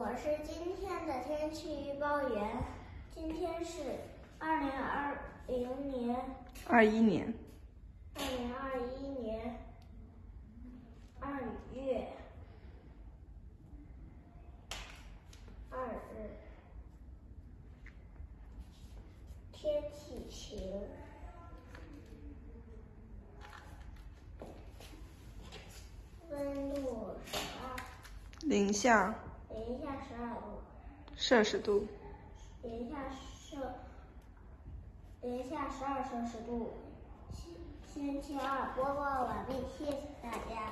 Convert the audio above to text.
我是今天的天气预报员。今天是二零二零年二一年二零二一年二月二日，天气晴，温度十二零下零下十二度，摄氏度。零下摄零下十二摄氏度。星星期二播报完毕，谢谢大家。